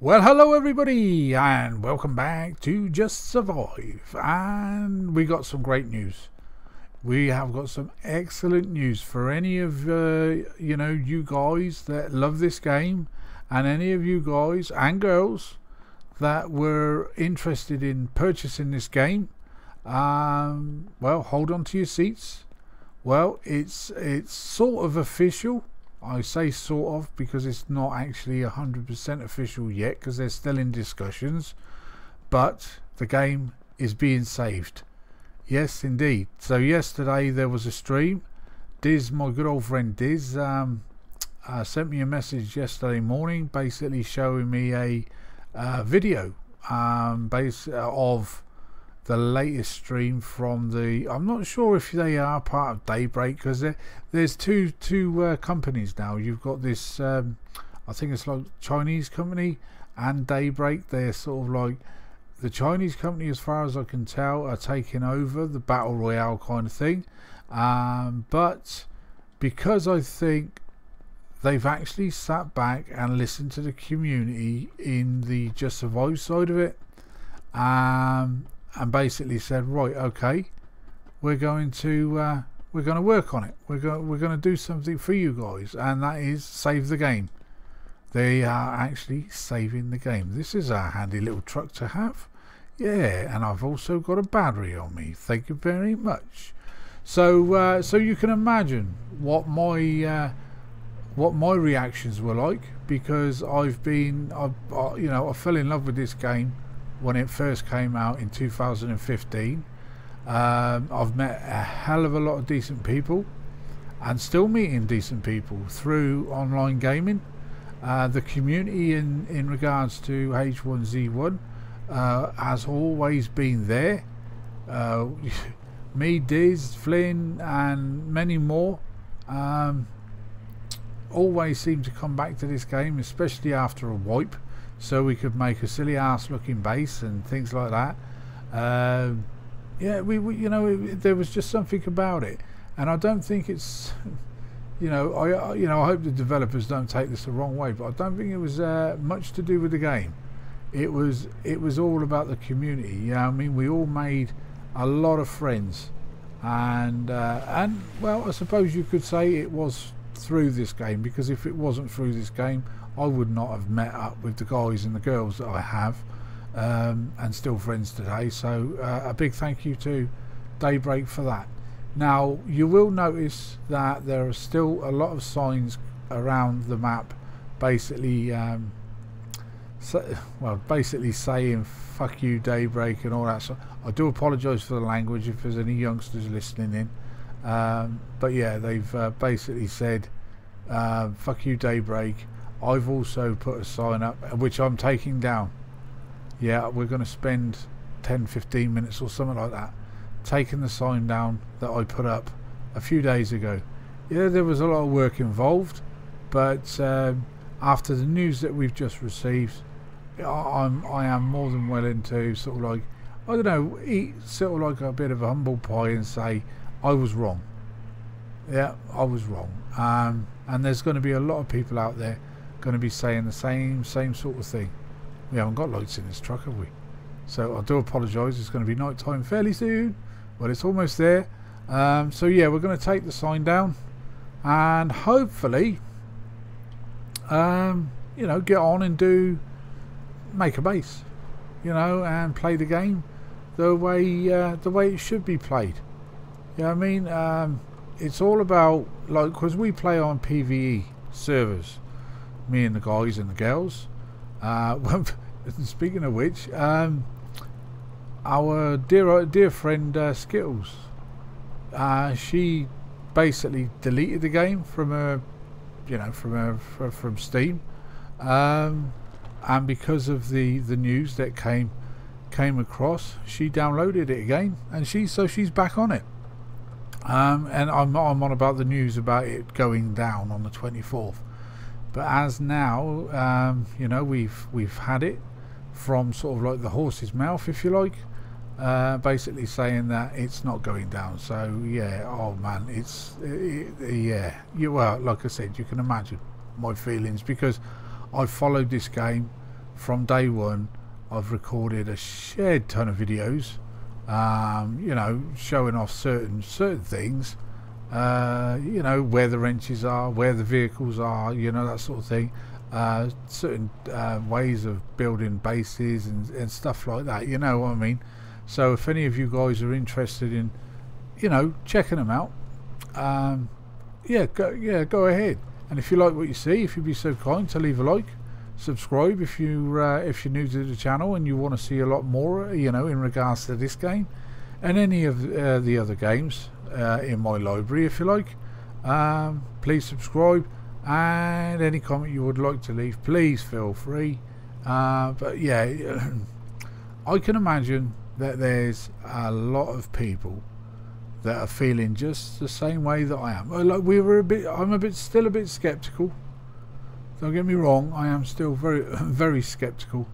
Well, hello everybody, and welcome back to Just Survive. And we got some great news. We have got some excellent news for any of uh, you know you guys that love this game, and any of you guys and girls that were interested in purchasing this game. Um, well, hold on to your seats. Well, it's it's sort of official I say sort of because it's not actually 100% official yet because they're still in discussions. But the game is being saved. Yes, indeed. So yesterday there was a stream. Diz, my good old friend Diz, um, uh, sent me a message yesterday morning basically showing me a uh, video um, base, uh, of the latest stream from the. I'm not sure if they are part of Daybreak because there's two two uh, companies now. You've got this. Um, I think it's like Chinese company and Daybreak. They're sort of like the Chinese company, as far as I can tell, are taking over the battle royale kind of thing. Um, but because I think they've actually sat back and listened to the community in the Just Survive side of it. Um, and basically said, right, okay, we're going to uh, we're going to work on it. We're going we're going to do something for you guys, and that is save the game. They are actually saving the game. This is a handy little truck to have. Yeah, and I've also got a battery on me. Thank you very much. So uh, so you can imagine what my uh, what my reactions were like because I've been I, I you know I fell in love with this game when it first came out in 2015. Um, I've met a hell of a lot of decent people and still meeting decent people through online gaming. Uh, the community in, in regards to H1Z1 uh, has always been there. Uh, me, Diz, Flynn, and many more um, always seem to come back to this game, especially after a wipe so we could make a silly ass looking base and things like that. Um, yeah, we, we, you know it, there was just something about it, and I don't think it's you know I you know I hope the developers don't take this the wrong way, but I don't think it was uh, much to do with the game. It was it was all about the community. Know, I mean, we all made a lot of friends, and uh, and well, I suppose you could say it was through this game because if it wasn't through this game, I would not have met up with the guys and the girls that I have um, and still friends today. So uh, a big thank you to Daybreak for that. Now you will notice that there are still a lot of signs around the map basically um, so, well basically saying fuck you Daybreak and all that so I do apologise for the language if there's any youngsters listening in um, but yeah they've uh, basically said uh, fuck you Daybreak I've also put a sign up which I'm taking down. Yeah we're going to spend 10 15 minutes or something like that taking the sign down that I put up a few days ago. Yeah there was a lot of work involved but um, after the news that we've just received I'm I am more than willing to sort of like I don't know eat sort of like a bit of a humble pie and say I was wrong. Yeah I was wrong. Um, and there's going to be a lot of people out there going to be saying the same same sort of thing. We haven't got lights in this truck, have we? So I do apologise. It's going to be night time fairly soon, but it's almost there. Um, so yeah, we're going to take the sign down, and hopefully, um, you know, get on and do make a base, you know, and play the game the way uh, the way it should be played. You know I mean? Um, it's all about like because we play on PVE servers me and the guys and the girls. Uh, speaking of which, um, our dear dear friend uh, Skittles, uh, she basically deleted the game from her, you know, from her from Steam, um, and because of the the news that came came across, she downloaded it again, and she so she's back on it. Um, and I'm I'm on about the news about it going down on the 24th. But as now, um, you know, we've we've had it from sort of like the horse's mouth, if you like, uh, basically saying that it's not going down. So yeah, oh man, it's it, yeah. You, well, like I said, you can imagine my feelings because I followed this game from day one, I've recorded a shared ton of videos, um, you know, showing off certain certain things, uh, you know, where the wrenches are, where the vehicles are, you know, that sort of thing. Uh, certain uh, ways of building bases and, and stuff like that, you know what I mean? So if any of you guys are interested in, you know, checking them out, um, yeah, go, yeah, go ahead. And if you like what you see, if you'd be so kind to leave a like, subscribe if you uh, if you're new to the channel and you want to see a lot more, you know, in regards to this game and any of uh, the other games uh, in my library, if you like. Um, please subscribe and any comment you would like to leave, please feel free. Uh, but yeah, I can imagine that there's a lot of people that are feeling just the same way that I am. Like we were a bit, I'm a bit, still a bit skeptical. Don't get me wrong, I am still very, very skeptical.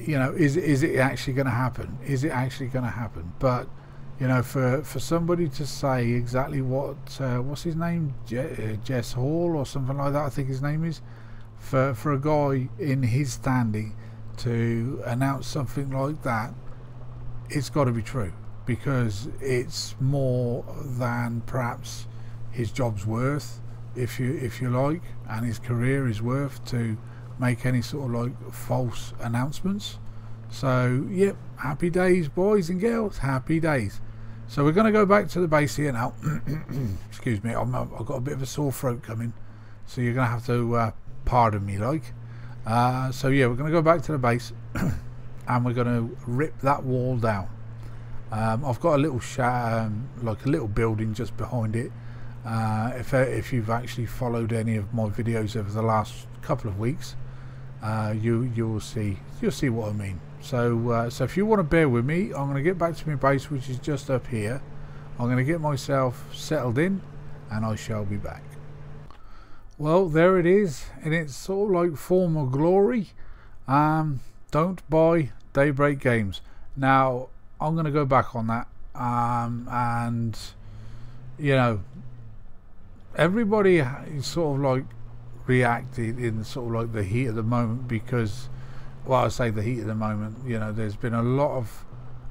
You know, is is it actually going to happen? Is it actually going to happen? But you know, for for somebody to say exactly what uh, what's his name, Je uh, Jez Hall or something like that, I think his name is, for for a guy in his standing to announce something like that, it's got to be true because it's more than perhaps his job's worth, if you if you like, and his career is worth to make any sort of like false announcements. So, yep, happy days, boys and girls, happy days. So we're going to go back to the base here now. Excuse me, i have got a bit of a sore throat coming, so you're going to have to uh, pardon me, like. Uh, so yeah, we're going to go back to the base, and we're going to rip that wall down. Um, I've got a little um, like a little building just behind it. Uh, if if you've actually followed any of my videos over the last couple of weeks, uh, you you'll see you'll see what I mean. So uh, so if you want to bear with me, I'm going to get back to my base, which is just up here. I'm going to get myself settled in, and I shall be back. Well, there it is, and it's sort of like former glory. Um, don't buy Daybreak Games. Now, I'm going to go back on that. Um, and, you know, everybody is sort of like reacted in sort of like the heat of the moment because, well, I say the heat at the moment, you know, there's been a lot of,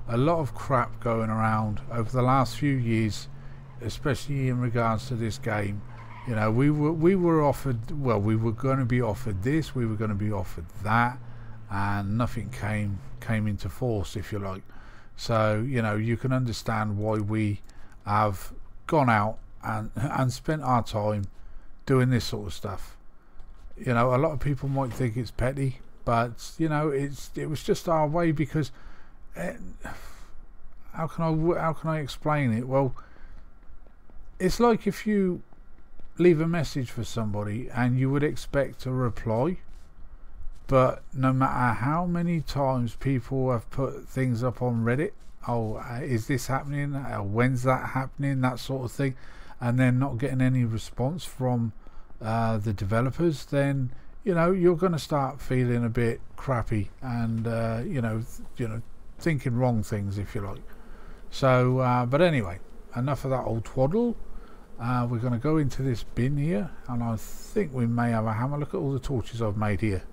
a lot of crap going around over the last few years, especially in regards to this game. You know, we were we were offered well, we were going to be offered this, we were going to be offered that, and nothing came came into force, if you like. So, you know, you can understand why we have gone out and, and spent our time doing this sort of stuff. You know, a lot of people might think it's petty, but, you know, it's it was just our way because it, eh, how can I how can I explain it? Well, it's like if you leave a message for somebody and you would expect a reply but no matter how many times people have put things up on Reddit, oh, uh, is this happening? Uh, when's that happening? That sort of thing, and then not getting any response from uh, the developers, then you know you're going to start feeling a bit crappy and uh, you know you know thinking wrong things if you like. So, uh, but anyway, enough of that old twaddle. Uh, we're going to go into this bin here, and I think we may have a hammer. Look at all the torches I've made here.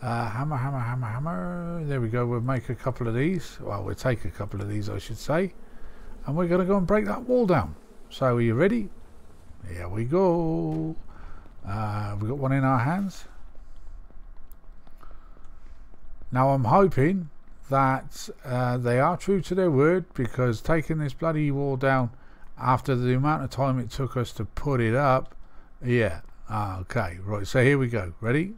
Uh, hammer, hammer, hammer, hammer. There we go. We'll make a couple of these. Well, we'll take a couple of these, I should say. And we're going to go and break that wall down. So, are you ready? Here we go. Uh, we got one in our hands. Now, I'm hoping that uh, they are true to their word because taking this bloody wall down after the amount of time it took us to put it up, yeah. Ah, okay, right. So here we go. Ready?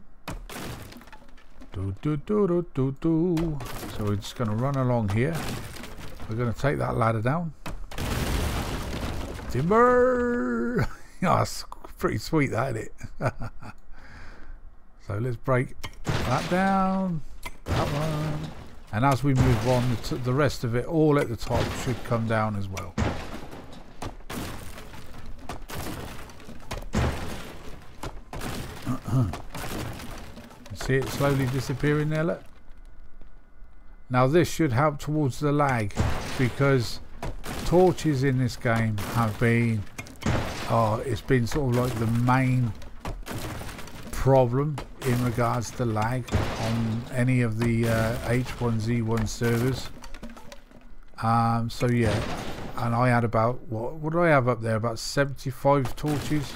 Do, do, do, do, do, do. So we're just going to run along here. We're going to take that ladder down. Timber! oh, that's pretty sweet, that, isn't it? so let's break that down. That one. And as we move on, the, the rest of it, all at the top, should come down as well. See it slowly disappearing there, look? Now this should help towards the lag because torches in this game have been, oh, it's been sort of like the main problem in regards to lag on any of the uh, H1Z1 servers. Um, so yeah, and I had about what what do I have up there? About 75 torches.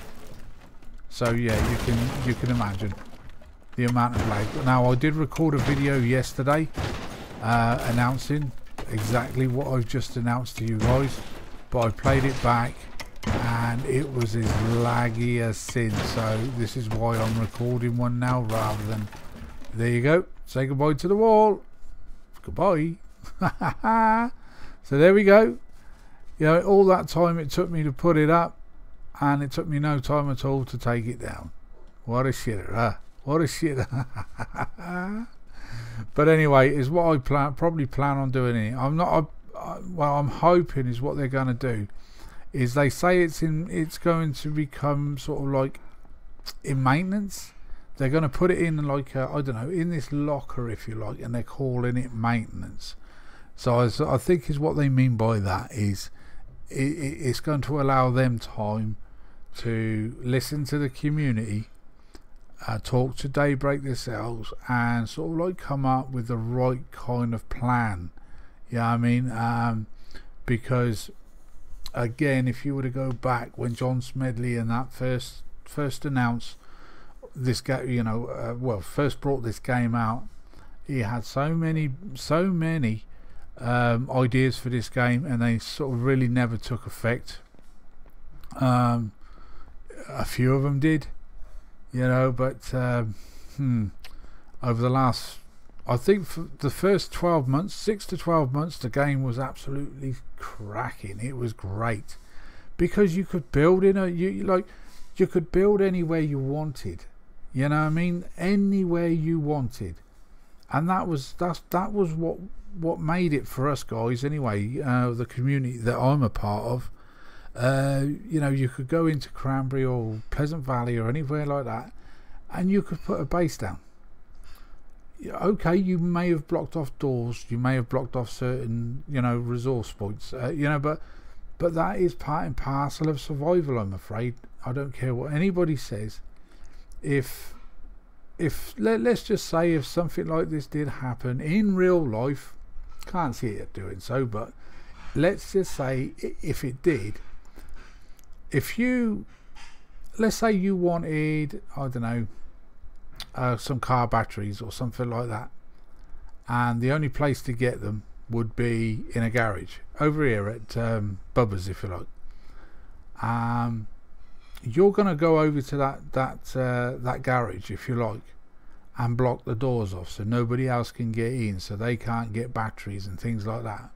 So yeah, you can you can imagine the amount of lag. Now I did record a video yesterday uh, announcing exactly what I've just announced to you guys, but I played it back and it was as laggy as sin. So this is why I'm recording one now rather than there you go. Say goodbye to the wall. Goodbye. so there we go. You know, all that time it took me to put it up and it took me no time at all to take it down. What a shitter, huh? What a shitter. but anyway, is what I plan probably plan on doing it. I'm not I, I, well I'm hoping is what they're going to do is they say it's in it's going to become sort of like in maintenance they're going to put it in like I don't know in this locker if you like and they're calling it maintenance. So I, I think is what they mean by that is it, it's going to allow them time to listen to the community uh, talk to Daybreak themselves and sort of like come up with the right kind of plan. Yeah I mean? Um, because again, if you were to go back when John Smedley and that first first announced this game, you know, uh, well, first brought this game out, he had so many, so many um, ideas for this game, and they sort of really never took effect. Um, a few of them did, you know, but um, hmm, over the last I think for the first 12 months, 6 to 12 months, the game was absolutely cracking. It was great because you could build in a you like you could build anywhere you wanted. You know I mean? Anywhere you wanted. And that was that's that was what what made it for us guys anyway, uh, the community that I'm a part of. Uh, you know, you could go into Cranberry or Pleasant Valley or anywhere like that and you could put a base down okay, you may have blocked off doors, you may have blocked off certain, you know, resource points, uh, you know, but but that is part and parcel of survival. I'm afraid. I don't care what anybody says. If if let, let's just say if something like this did happen in real life, can't see it doing so, but let's just say if it did, if you let's say you wanted, I don't know, uh, some car batteries or something like that and the only place to get them would be in a garage over here at um, Bubba's if you like. Um, you're going to go over to that that uh, that garage if you like and block the doors off so nobody else can get in so they can't get batteries and things like that.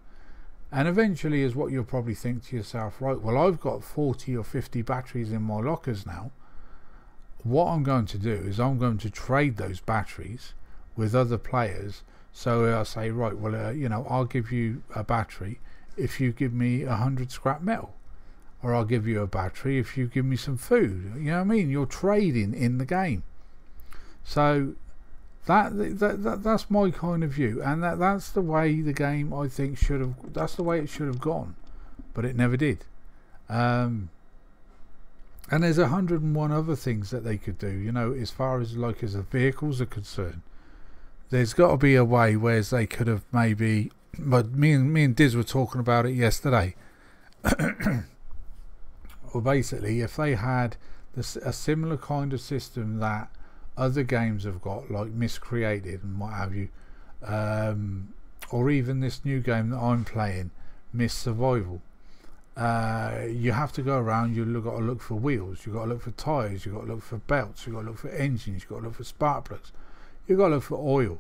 And eventually is what you'll probably think to yourself right well I've got 40 or 50 batteries in my lockers now. What I'm going to do is I'm going to trade those batteries with other players so I'll say right well uh, you know I'll give you a battery if you give me a hundred scrap metal or I'll give you a battery if you give me some food. You know what I mean? You're trading in the game. So that, that, that that's my kind of view. And that that's the way the game I think should have that's the way it should have gone. But it never did. Um, and there's a hundred and one other things that they could do you know as far as like as the vehicles are concerned. There's got to be a way where they could have maybe but me and me and Diz were talking about it yesterday well basically if they had a similar kind of system that other games have got like miscreated and what have you um, or even this new game that I'm playing Mist Survival uh, you have to go around. You've got to look for wheels. You've got to look for tyres. You've got to look for belts. You've got to look for engines. You've got to look for spark plugs. You've got to look for oil.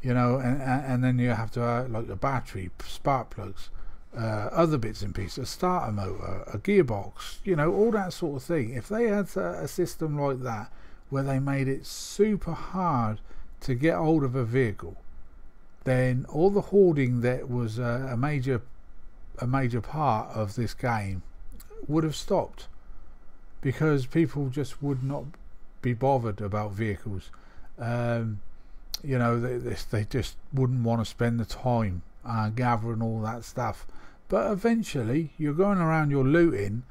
You know, and, and then you have to uh, like a battery, spark plugs, uh, other bits and pieces, a starter motor, a gearbox. You know, all that sort of thing. If they had a, a system like that where they made it super hard to get hold of a vehicle, then all the hoarding that was uh, a major a major part of this game would have stopped because people just would not be bothered about vehicles. Um, you know, they, they just wouldn't want to spend the time uh, gathering all that stuff. But eventually, you're going around, you're looting,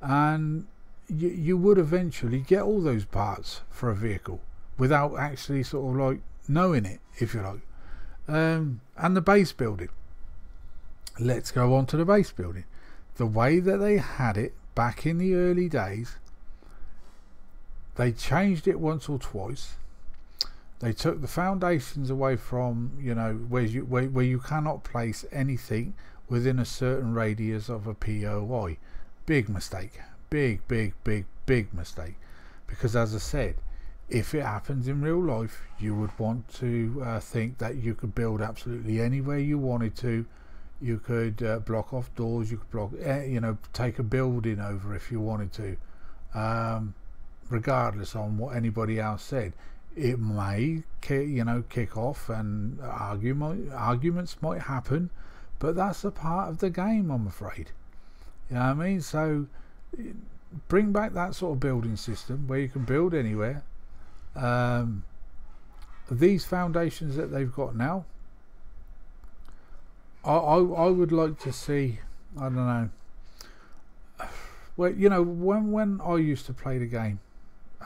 and you, you would eventually get all those parts for a vehicle without actually sort of like knowing it, if you like. Um, and the base building. Let's go on to the base building. The way that they had it back in the early days, they changed it once or twice. They took the foundations away from you know where you where, where you cannot place anything within a certain radius of a POI. Big mistake. Big, big, big, big mistake. Because as I said, if it happens in real life, you would want to uh, think that you could build absolutely anywhere you wanted to. You could uh, block off doors. You could block, uh, you know, take a building over if you wanted to, um, regardless on what anybody else said. It may, you know, kick off and argument arguments might happen, but that's a part of the game, I'm afraid. You know what I mean? So bring back that sort of building system where you can build anywhere um, these foundations that they've got now, I, I, I would like to see. I don't know. Well, you know, when when I used to play the game,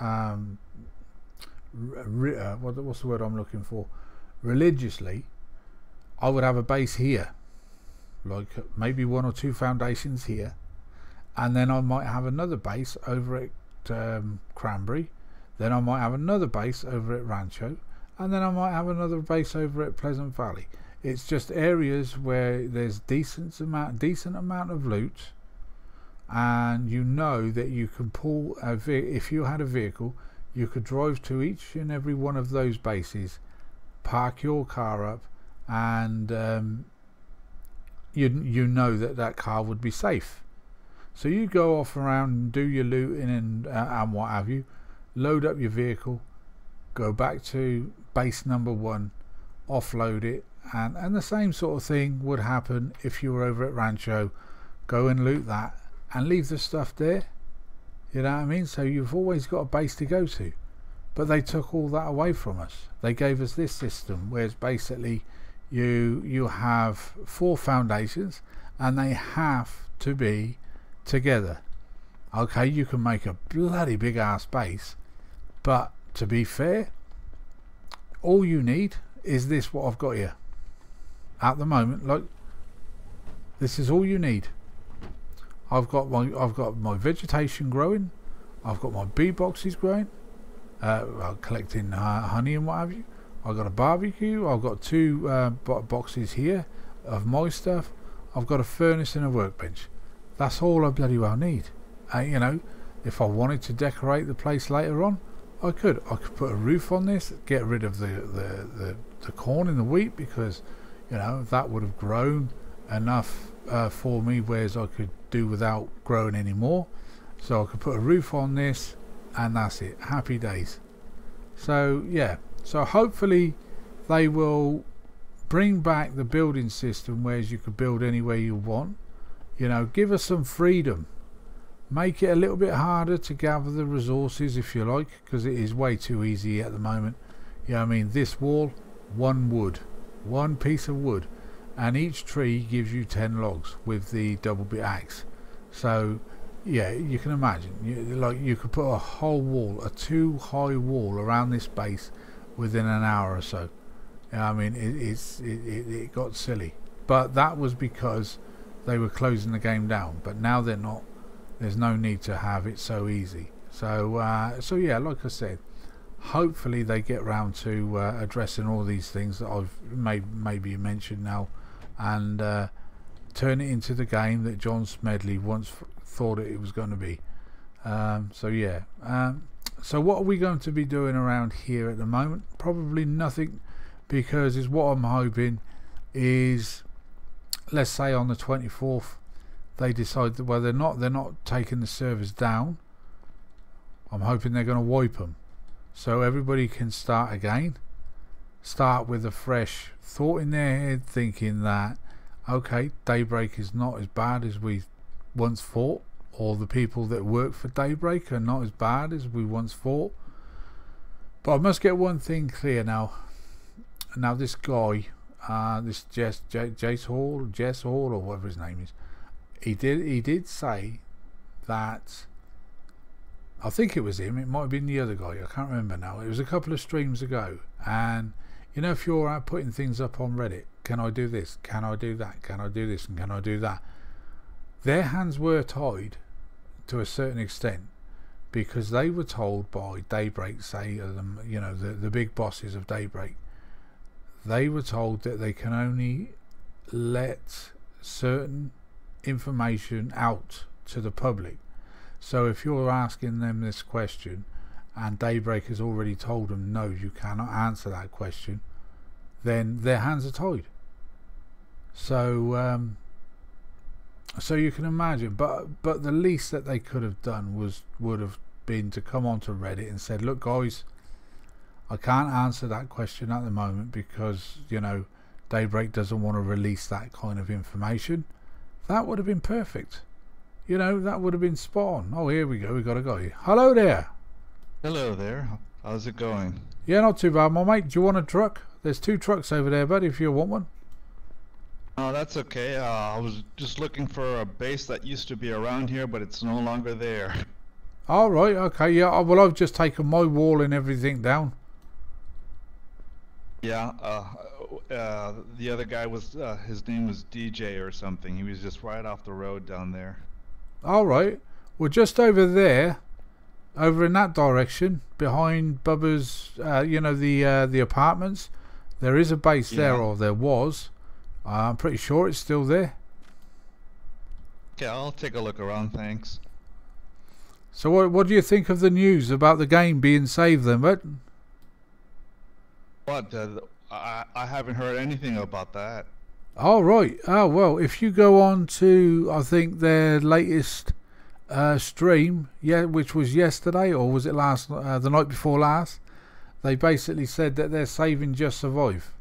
um, uh, what, what's the word I'm looking for? Religiously, I would have a base here, like maybe one or two foundations here, and then I might have another base over at um, Cranberry, then I might have another base over at Rancho, and then I might have another base over at Pleasant Valley. It's just areas where there's decent amount, decent amount of loot, and you know that you can pull a if you had a vehicle, you could drive to each and every one of those bases, park your car up, and um, you you know that that car would be safe. So you go off around and do your looting and uh, and what have you load up your vehicle, go back to base number one, offload it, and, and the same sort of thing would happen if you were over at Rancho. Go and loot that and leave the stuff there. You know what I mean? So you've always got a base to go to. But they took all that away from us. They gave us this system where it's basically you you have four foundations and they have to be together. Okay, you can make a bloody big ass base but to be fair, all you need is this what I've got here. At the moment, like this is all you need. I've got my I've got my vegetation growing. I've got my bee boxes growing. Uh, collecting honey and what have you. I've got a barbecue. I've got two uh, boxes here of my stuff. I've got a furnace and a workbench. That's all I bloody well need. Uh, you know, if I wanted to decorate the place later on, I could I could put a roof on this, get rid of the, the, the, the corn and the wheat because you know that would have grown enough uh, for me whereas I could do without growing any more. So I could put a roof on this and that's it. Happy days. So yeah, so hopefully they will bring back the building system whereas you could build anywhere you want. You know, give us some freedom make it a little bit harder to gather the resources if you like because it is way too easy at the moment yeah I mean this wall one wood one piece of wood and each tree gives you 10 logs with the double bit axe. So yeah you can imagine. You, like you could put a whole wall a two high wall around this base within an hour or so. I mean it, it's it, it, it got silly. But that was because they were closing the game down. But now they're not. There's no need to have it so easy. So uh, so yeah like I said hopefully they get round to uh, addressing all these things that I've maybe mentioned now and uh, turn it into the game that John Smedley once thought it was going to be. Um, so yeah um, so what are we going to be doing around here at the moment? Probably nothing because is what I'm hoping is let's say on the 24th they decide that well they're not they're not taking the servers down. I'm hoping they're going to wipe them so everybody can start again start with a fresh thought in their head thinking that okay daybreak is not as bad as we once thought or the people that work for daybreak are not as bad as we once thought but I must get one thing clear now now this guy uh, this Jess, J, Jace Hall Jess Hall or whatever his name is he did he did say that I think it was him. It might have been the other guy. I can't remember now. It was a couple of streams ago. And you know, if you're out putting things up on Reddit, can I do this? Can I do that? Can I do this? And can I do that? Their hands were tied to a certain extent because they were told by Daybreak, say, uh, them, you know, the, the big bosses of Daybreak, they were told that they can only let certain information out to the public. So if you're asking them this question and Daybreak has already told them no, you cannot answer that question, then their hands are tied. So um, so you can imagine, but but the least that they could have done was would have been to come onto Reddit and said, "Look, guys, I can't answer that question at the moment because you know Daybreak doesn't want to release that kind of information." That would have been perfect. You know, that would have been spot on. Oh, here we go. We got a guy. Hello there. Hello there. How's it going? Yeah, not too bad, my mate. Do you want a truck? There's two trucks over there, buddy. If you want one. Oh, that's okay. Uh, I was just looking for a base that used to be around here, but it's no longer there. All right. Okay. Yeah. Uh, well, I've just taken my wall and everything down. Yeah. Uh, uh, the other guy was uh, his name was DJ or something. He was just right off the road down there. All right. Well, just over there, over in that direction, behind Bubba's, uh, you know the uh, the apartments, there is a base yeah. there, or there was. I'm pretty sure it's still there. Okay, I'll take a look around, thanks. So what what do you think of the news about the game being saved then, but What? Uh, I, I haven't heard anything about that. Oh, right. Oh, well, if you go on to, I think, their latest uh, stream, yeah, which was yesterday, or was it last, uh, the night before last, they basically said that they're saving Just Survive.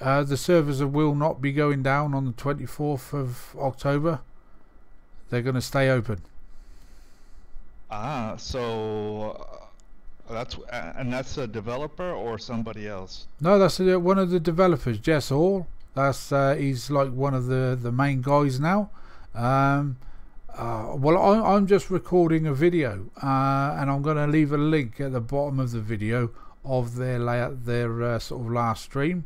Uh, the servers will not be going down on the 24th of October. They're going to stay open. Ah, so uh, that's uh, and that's a developer or somebody else? No, that's a, one of the developers, Jess Hall. That's uh, he's like one of the the main guys now. Um, uh, well, I, I'm just recording a video, uh, and I'm going to leave a link at the bottom of the video of their layout, their uh, sort of last stream.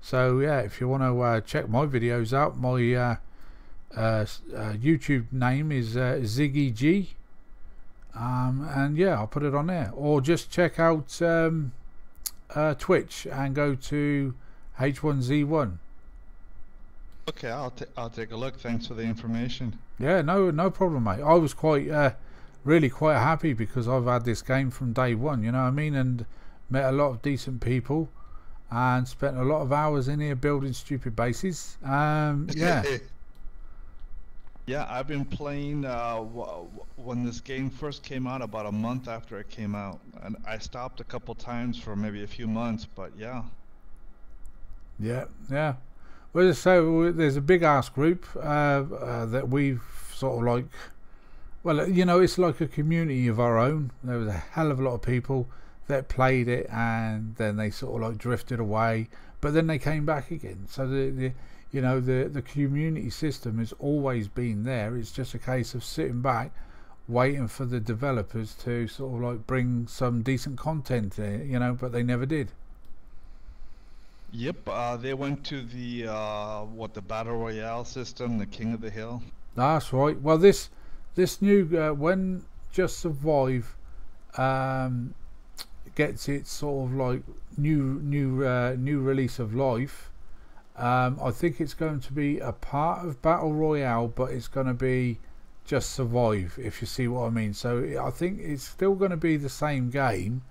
So yeah, if you want to uh, check my videos out, my uh, uh, YouTube name is Ziggy G, um, and yeah, I'll put it on there. Or just check out um, uh, Twitch and go to H1Z1. Okay, I'll t- I'll take a look. Thanks for the information. Yeah, no no problem, mate. I was quite really quite happy because I've had this game from day one. You know what I mean, and met a lot of decent people and spent a lot of hours in here building stupid bases. Um, yeah. yeah, I've been playing uh, when this game first came out, about a month after it came out, and I stopped a couple times for maybe a few months, but yeah. Yeah, yeah. Well, so there's a big ass group uh, uh, that we've sort of like. Well, you know, it's like a community of our own. There was a hell of a lot of people that played it and then they sort of like drifted away, but then they came back again. So the, the you know the the community system has always been there. It's just a case of sitting back, waiting for the developers to sort of like bring some decent content, in, you know, but they never did. Yep, uh, they went to the uh, what the battle royale system, the King of the Hill. That's right. Well, this this new uh, when Just Survive um, gets its sort of like new new uh, new release of life. Um, I think it's going to be a part of Battle Royale, but it's going to be just survive, if you see what I mean. So I think it's still going to be the same game,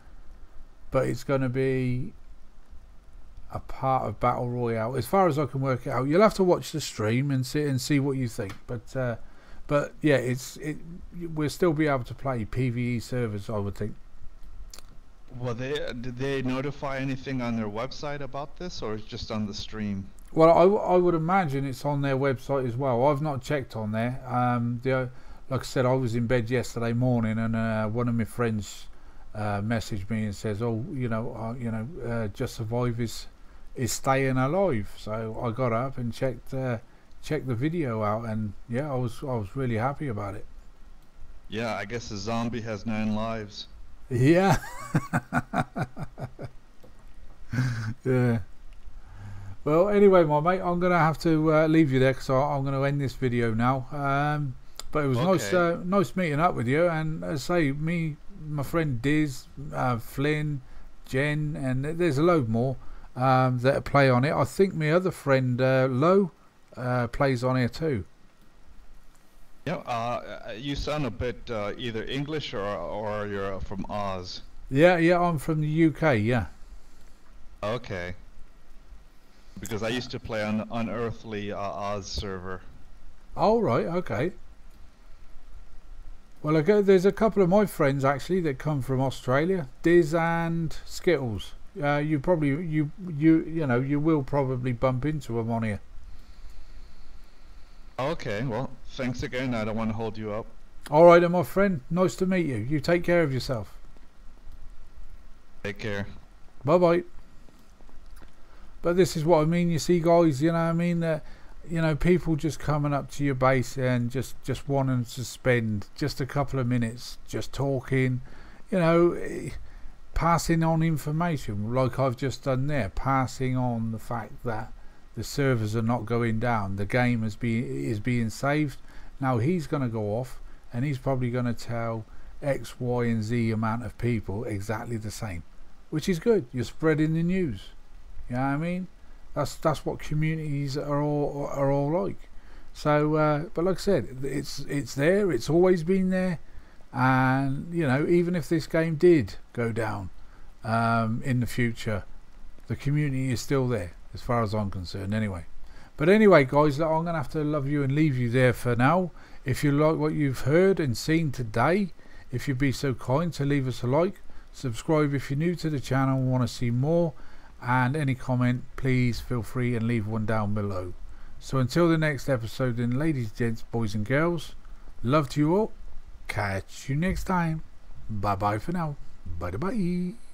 but it's going to be a part of Battle Royale. As far as I can work it out, you'll have to watch the stream and see and see what you think. But uh, but yeah, it's it. We'll still be able to play PVE servers, I would think. Well, they did they notify anything on their website about this, or it's just on the stream? Well, I, I would imagine it's on their website as well. I've not checked on there. Um, the, like I said, I was in bed yesterday morning, and uh, one of my friends uh, messaged me and says, "Oh, you know, uh, you know, uh, Just Survive is is staying alive." So I got up and checked uh, checked the video out, and yeah, I was I was really happy about it. Yeah, I guess the zombie has nine lives. Yeah. Yeah. Well, anyway, my mate, I'm going to have to uh, leave you there because I'm going to end this video now. Um, but it was nice, uh, nice meeting up with you. And as I say, me, my friend Diz, uh, Flynn, Jen, and there's a load more um, that play on it. I think my other friend uh, Lo uh, plays on here too. Yeah, uh, you sound a bit uh, either English or or you're from Oz. Yeah, yeah, I'm from the UK. Yeah. Okay. Because I used to play on Unearthly uh, Oz server. Oh right, okay. Well, I go, there's a couple of my friends actually that come from Australia, Diz and Skittles. Uh, you probably you you you know you will probably bump into them on here. Okay, well, thanks again. I don't want to hold you up. All right, then, my friend. Nice to meet you. You take care of yourself. Take care. Bye bye. But this is what I mean. You see, guys. You know I mean that. You know, people just coming up to your base and just just wanting to spend just a couple of minutes just talking. You know, eh, passing on information like I've just done there. Passing on the fact that the servers are not going down. The game is being is being saved. Now he's going to go off and he's probably going to tell X, Y, and Z amount of people exactly the same which is good. You're spreading the news. You know what I mean? That's that's what communities are all are all like. So, uh, but like I said, it's it's there. It's always been there, and you know, even if this game did go down um, in the future, the community is still there, as far as I'm concerned. Anyway. But anyway, guys, I'm gonna have to love you and leave you there for now. If you like what you've heard and seen today, if you'd be so kind to leave us a like, subscribe if you're new to the channel and want to see more and any comment please feel free and leave one down below so until the next episode then ladies gents boys and girls love to you all catch you next time. Bye bye for now. Bye bye